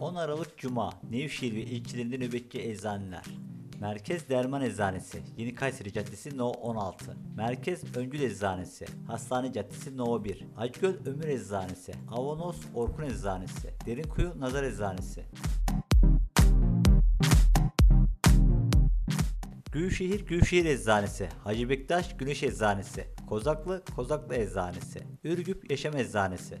10 Aralık Cuma Nevşehir ve ilçelerinde nöbetçi eczaneler. Merkez Derman Eczanesi, Yeni Kayseri Caddesi No 16. Merkez Öncül Eczanesi, Hastane Caddesi No 1. Acgöl Ömür Eczanesi, Avanos Orkun Eczanesi, Derinkuyu Nazar Eczanesi. Gülşehir Gülşehir Eczanesi, Hacı Bektaş Güneş Eczanesi, Kozaklı Kozaklı Eczanesi, Ürgüp Yaşam Eczanesi,